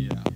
Yeah.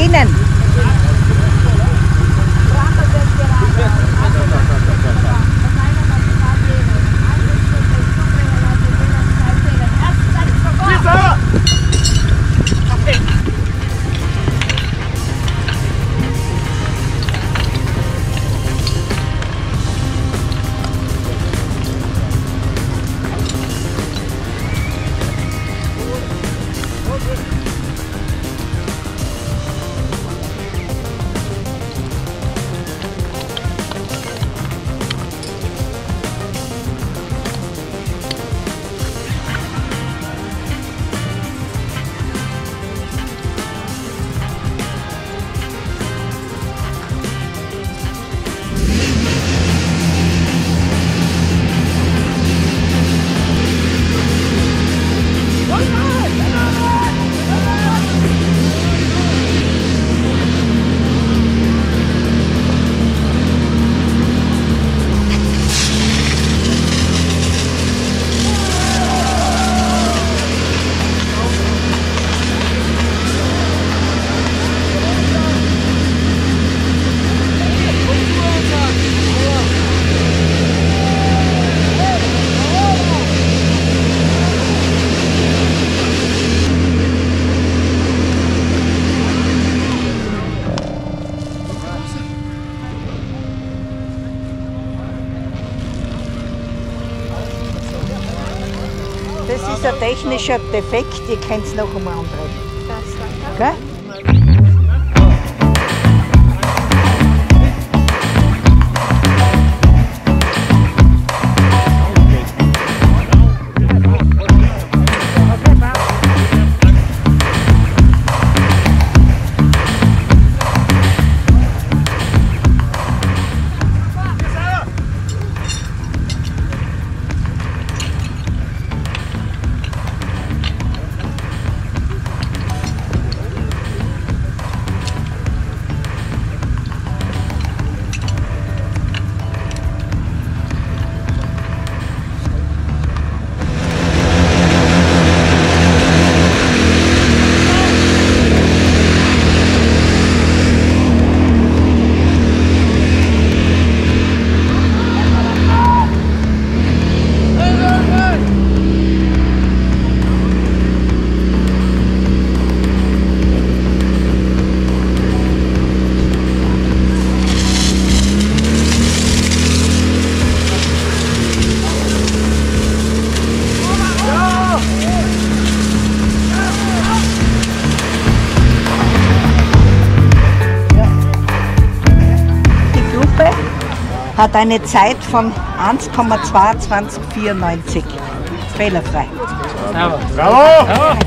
Ein technischer Defekt, ihr könnt es noch einmal andrehen. Gell? Hat eine Zeit von 1,2294. Fehlerfrei. Bravo! Bravo!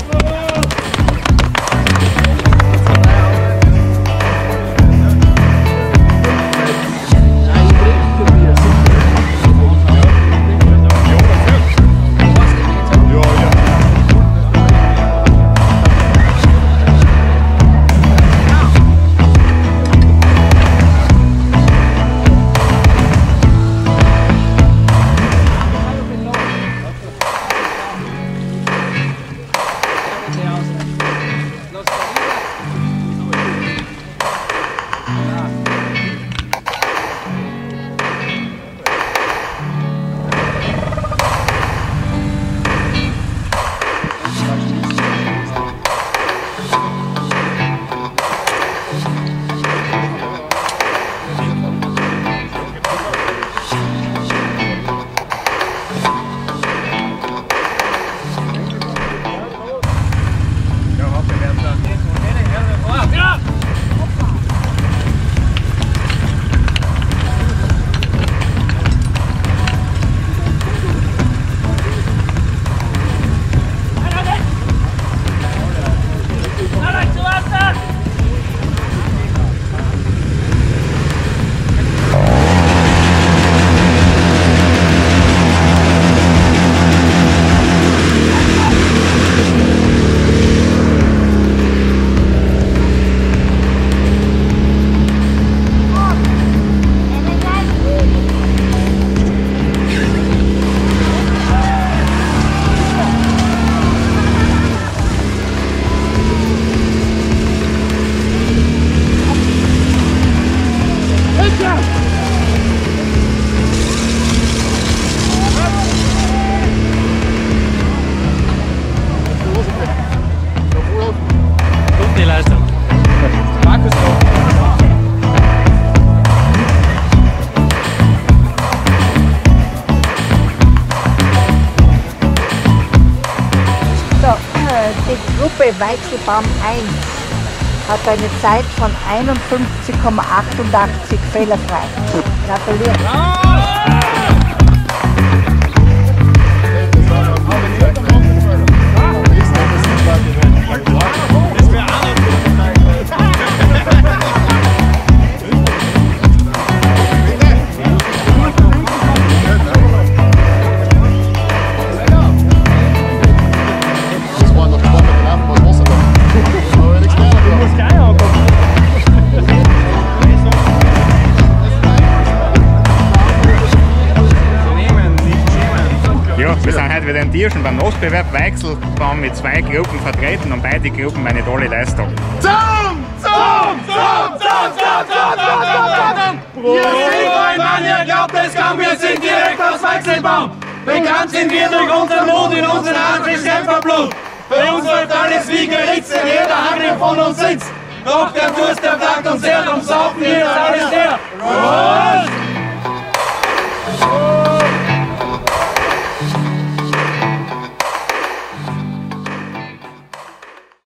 Gruppe Weichselbaum 1 hat eine Zeit von 51,88 fehlerfrei. Gratuliere. Wir sind heute wieder in Tierschen beim Ostbewerb Weichselbaum mit zwei Gruppen vertreten und beide Gruppen eine tolle Leistung. Zum, zum, zum, zum, zum, zum, zum, zum, Wir sind ein Mann, ihr glaubt es kaum, wir sind direkt aus Weichselbaum. Bekannt sind wir durch unseren Mut in unseren Armen Kämpferblut. Für uns läuft alles wie geritzt, denn jeder Angriff von uns sitzt. Doch der Durst, der plagt uns sehr, drum saufen wir das alles her. Prost!